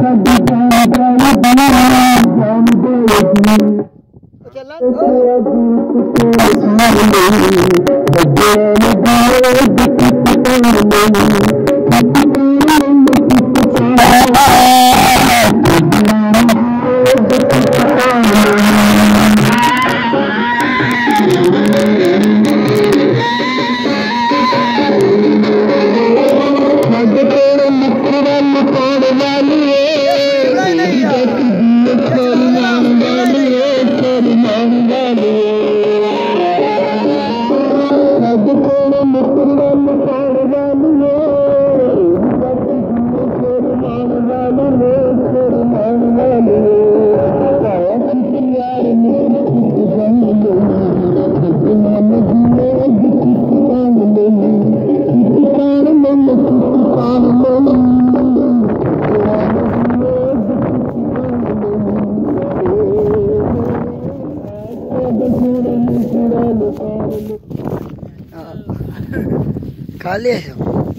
The खाली Calejão.